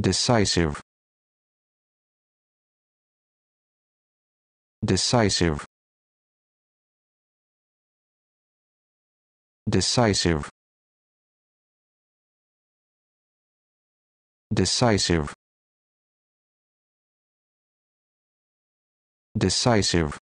decisive. Decisive. Decisive. Decisive. Decisive.